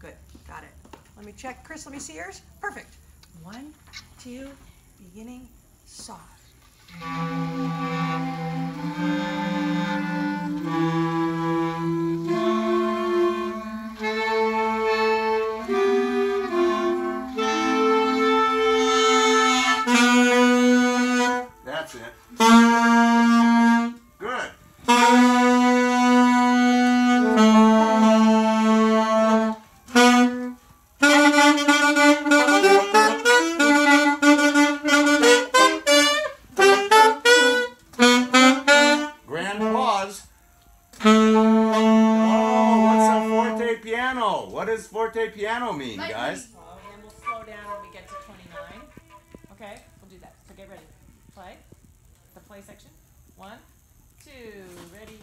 Good, got it. Let me check. Chris, let me see yours. Perfect. One, two, beginning, soft. That's it. What does forte piano mean, guys? Oh, and we'll slow down when we get to 29. Okay, we'll do that. So get ready. Play. The play section. One, two, ready,